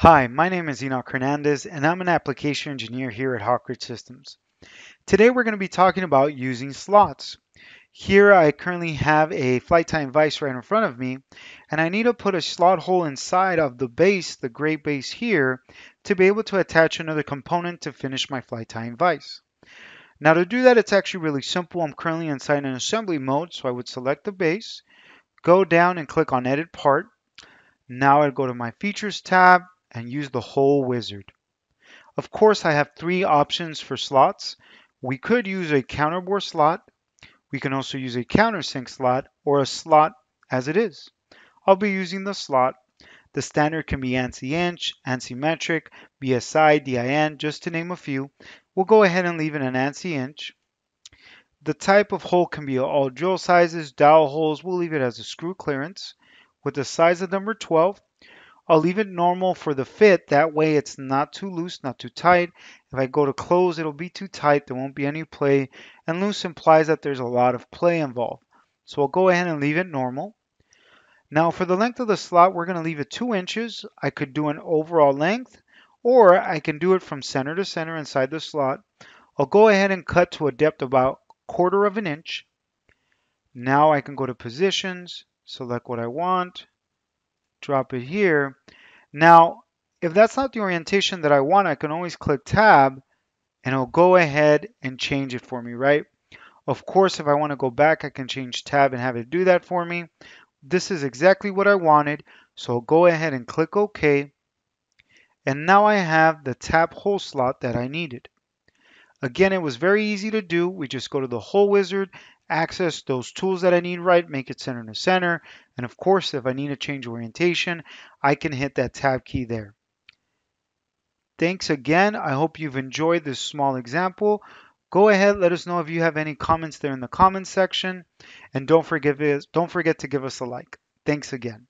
Hi, my name is Enoc Hernandez and I'm an application engineer here at Hawk Ridge Systems. Today we're going to be talking about using slots. Here I currently have a flight time vise right in front of me and I need to put a slot hole inside of the base, the gray base here, to be able to attach another component to finish my flight time vise. Now to do that it's actually really simple. I'm currently inside an assembly mode so I would select the base, go down and click on edit part. Now I go to my features tab and use the hole wizard. Of course, I have three options for slots. We could use a counterbore slot. We can also use a countersink slot or a slot as it is. I'll be using the slot. The standard can be ANSI inch, ANSI metric, BSI, DIN, just to name a few. We'll go ahead and leave it an ANSI inch. The type of hole can be all drill sizes, dowel holes. We'll leave it as a screw clearance. With the size of number 12, I'll leave it normal for the fit. That way it's not too loose, not too tight. If I go to close, it'll be too tight. There won't be any play. And loose implies that there's a lot of play involved. So I'll go ahead and leave it normal. Now for the length of the slot, we're going to leave it two inches. I could do an overall length, or I can do it from center to center inside the slot. I'll go ahead and cut to a depth about quarter of an inch. Now I can go to positions, select what I want, drop it here. Now, if that's not the orientation that I want, I can always click tab and it'll go ahead and change it for me, right? Of course, if I want to go back, I can change tab and have it do that for me. This is exactly what I wanted. So I'll go ahead and click OK. And now I have the tab hole slot that I needed. Again, it was very easy to do. We just go to the hole wizard access those tools that I need right, make it center to center. And of course, if I need to change orientation, I can hit that tab key there. Thanks again. I hope you've enjoyed this small example. Go ahead, let us know if you have any comments there in the comments section. And don't forget, don't forget to give us a like. Thanks again.